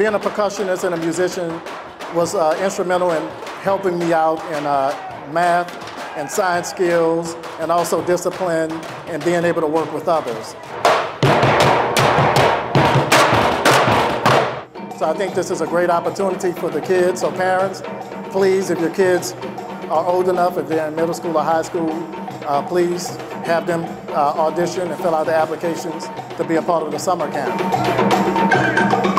being a percussionist and a musician was uh, instrumental in helping me out in uh, math and science skills and also discipline and being able to work with others. So I think this is a great opportunity for the kids. So parents, please, if your kids are old enough, if they're in middle school or high school, uh, please have them uh, audition and fill out the applications to be a part of the summer camp.